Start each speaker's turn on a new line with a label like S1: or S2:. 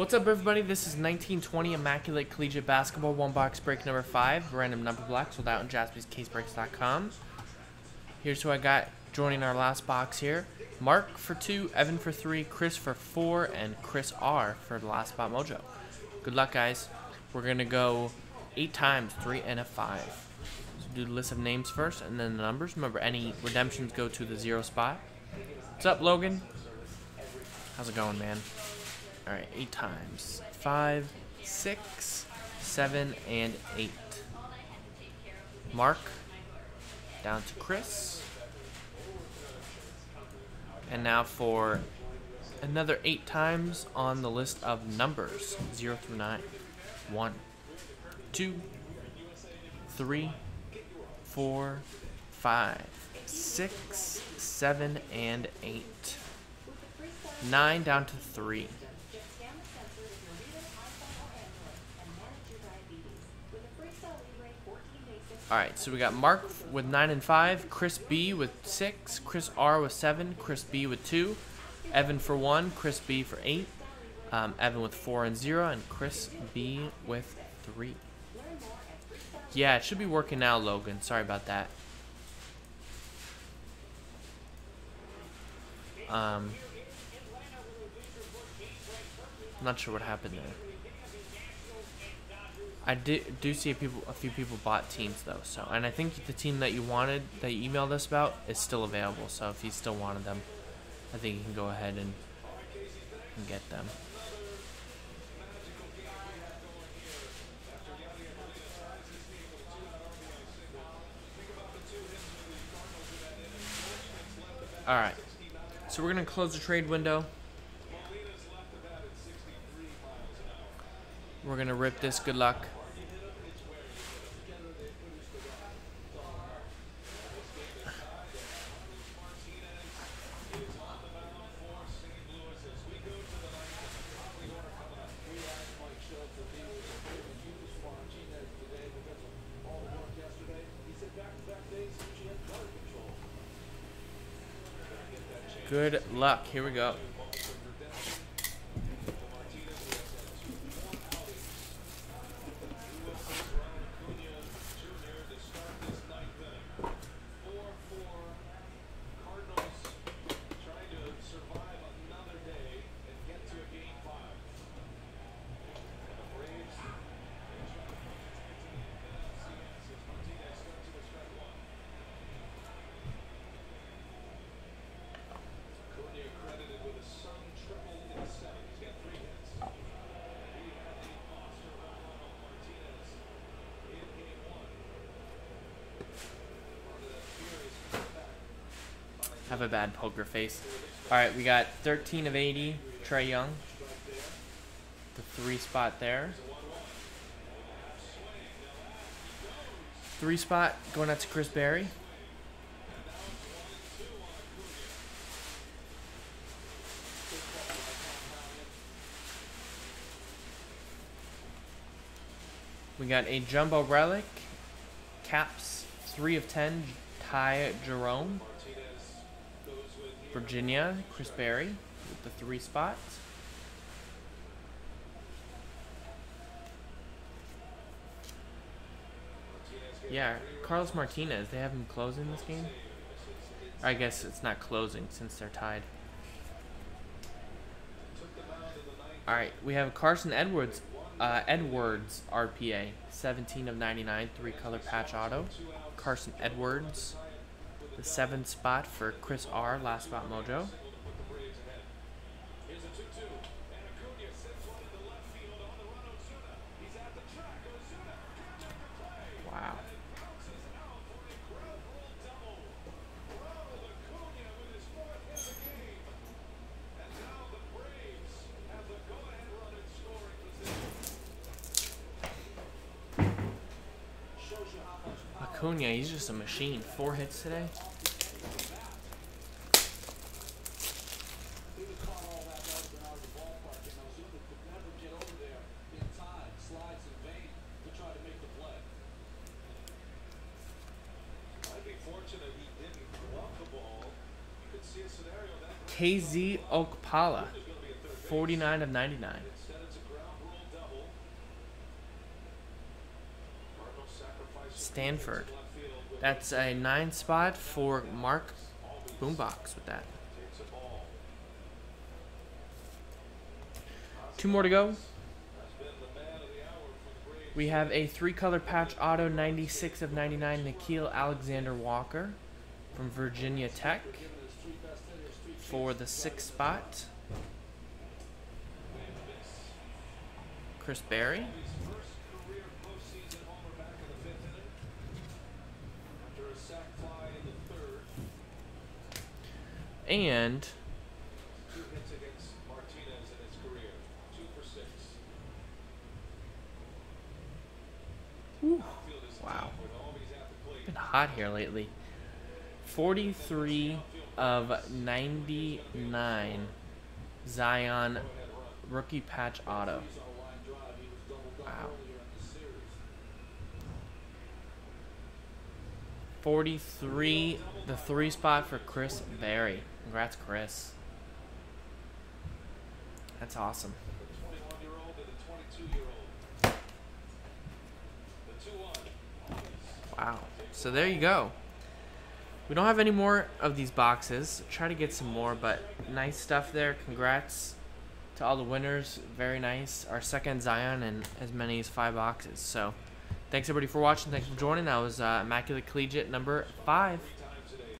S1: What's up, everybody? This is 1920 Immaculate Collegiate Basketball, one box break number five, random number blocks, sold out on jaspyscasebreaks.com. Here's who I got joining our last box here Mark for two, Evan for three, Chris for four, and Chris R for the last spot mojo. Good luck, guys. We're going to go eight times, three and a five. So do the list of names first and then the numbers. Remember, any redemptions go to the zero spot. What's up, Logan? How's it going, man? All right, eight times. Five, six, seven, and eight. Mark. Down to Chris. And now for another eight times on the list of numbers. Zero through nine. One, two, three, four, five, six, seven, and eight. Nine down to three. All right, so we got Mark with nine and five, Chris B with six, Chris R with seven, Chris B with two, Evan for one, Chris B for eight, um, Evan with four and zero, and Chris B with three. Yeah, it should be working now, Logan. Sorry about that. Um, not sure what happened there. I did, do see a, people, a few people bought teams though, so and I think the team that you wanted that you emailed us about is still available. So if you still wanted them, I think you can go ahead and, and get them. All right, so we're gonna close the trade window. We're gonna rip this. Good luck. Good luck. Here we go. Have a bad poker face. All right, we got 13 of 80, Trae Young. The three spot there. Three spot going out to Chris Berry. We got a jumbo relic, caps, three of ten, Ty Jerome. Virginia, Chris Berry with the three spots. Yeah, Carlos Martinez, they have him closing this game? I guess it's not closing since they're tied. Alright, we have Carson Edwards, uh, Edwards RPA, 17 of 99, three color patch auto. Carson Edwards the seventh spot for Chris R. Last spot mojo. Wow. Acuna, he's just a machine. Four hits today. KZ Okpala, 49 of 99. Stanford. That's a 9 spot for Mark Boombox with that. Two more to go. We have a three-color patch auto 96 of 99 Nickeil Alexander Walker from Virginia Tech for the sixth spot. Chris Berry. And Whew. Wow. Been hot here lately. 43 of 99 Zion rookie patch auto. Wow. 43, the three spot for Chris Berry. Congrats, Chris. That's awesome. Wow. So there you go. We don't have any more of these boxes. Try to get some more, but nice stuff there. Congrats to all the winners. Very nice. Our second Zion and as many as five boxes. So thanks everybody for watching. Thanks for joining. That was uh, Immaculate Collegiate number five.